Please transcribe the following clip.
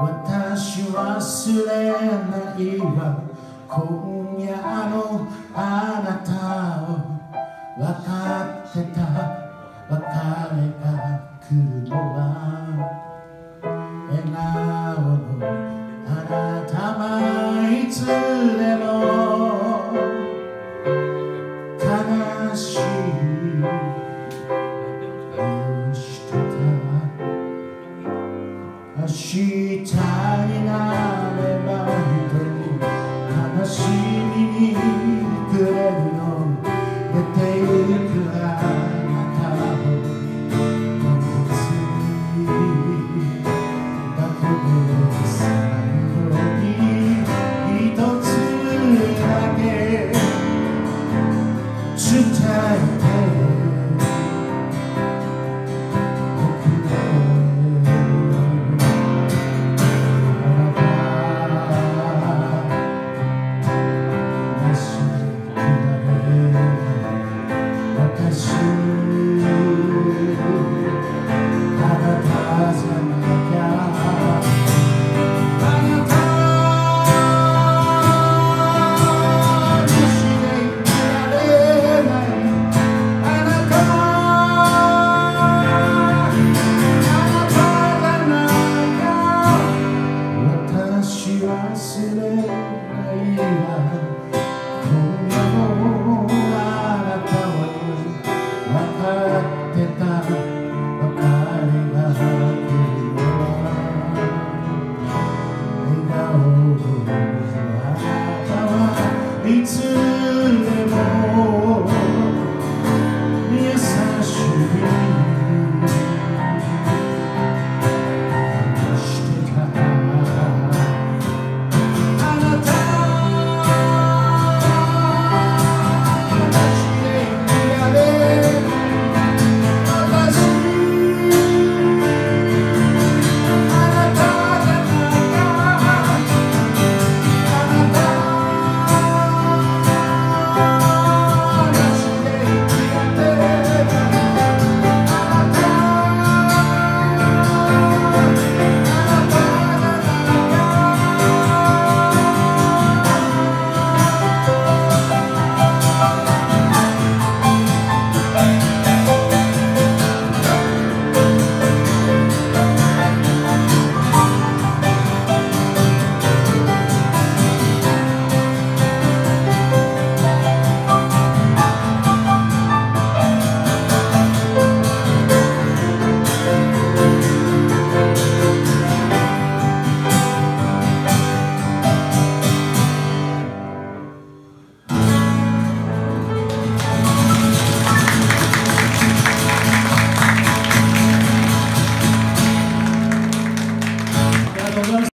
私忘れないわ。今夜のあなたを分かってた。別れが来るのは。I know.